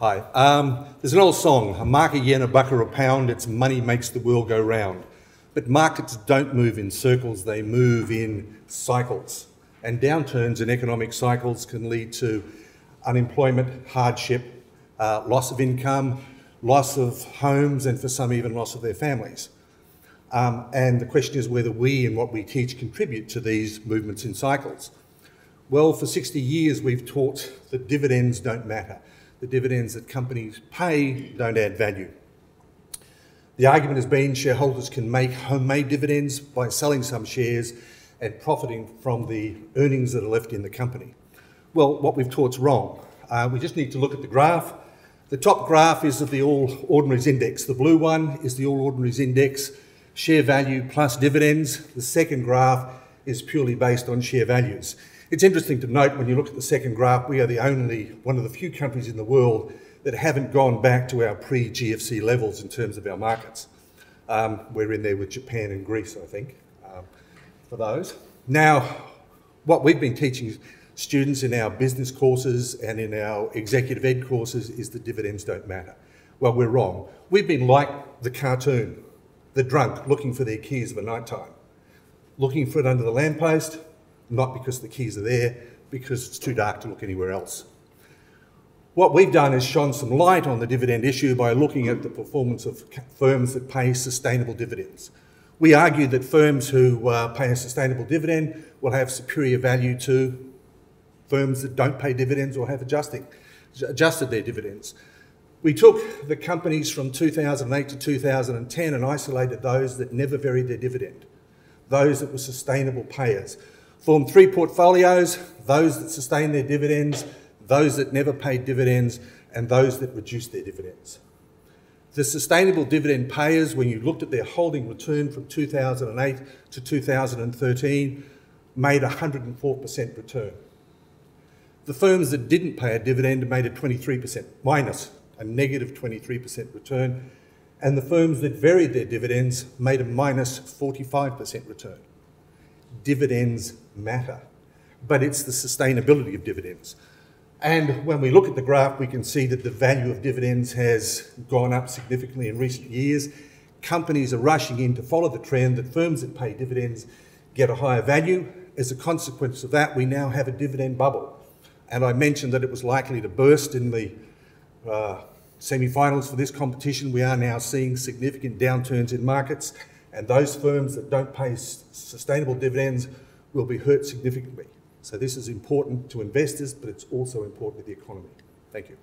Hi. Um, there's an old song, a mark a yen, a buck or a pound, it's money makes the world go round. But markets don't move in circles, they move in cycles. And downturns in economic cycles can lead to unemployment, hardship, uh, loss of income, loss of homes, and for some even loss of their families. Um, and the question is whether we and what we teach contribute to these movements in cycles. Well, for 60 years, we've taught that dividends don't matter. The dividends that companies pay don't add value. The argument has been shareholders can make homemade dividends by selling some shares and profiting from the earnings that are left in the company. Well, what we've taught's wrong. Uh, we just need to look at the graph. The top graph is of the All Ordinaries Index. The blue one is the All Ordinaries Index share value plus dividends. The second graph is purely based on share values. It's interesting to note when you look at the second graph, we are the only one of the few countries in the world that haven't gone back to our pre GFC levels in terms of our markets. Um, we're in there with Japan and Greece, I think, um, for those. Now, what we've been teaching students in our business courses and in our executive ed courses is that dividends don't matter. Well, we're wrong. We've been like the cartoon the drunk looking for their keys of a night time, looking for it under the lamppost, not because the keys are there, because it's too dark to look anywhere else. What we've done is shone some light on the dividend issue by looking at the performance of firms that pay sustainable dividends. We argue that firms who uh, pay a sustainable dividend will have superior value to firms that don't pay dividends or have adjusting, adjusted their dividends. We took the companies from 2008 to 2010 and isolated those that never varied their dividend, those that were sustainable payers. Formed three portfolios those that sustained their dividends, those that never paid dividends, and those that reduced their dividends. The sustainable dividend payers, when you looked at their holding return from 2008 to 2013, made 104% return. The firms that didn't pay a dividend made a 23% minus a negative 23% return, and the firms that varied their dividends made a minus 45% return. Dividends matter, but it's the sustainability of dividends. And when we look at the graph, we can see that the value of dividends has gone up significantly in recent years. Companies are rushing in to follow the trend that firms that pay dividends get a higher value. As a consequence of that, we now have a dividend bubble. And I mentioned that it was likely to burst in the uh, semi-finals for this competition, we are now seeing significant downturns in markets, and those firms that don't pay sustainable dividends will be hurt significantly. So this is important to investors, but it's also important to the economy. Thank you.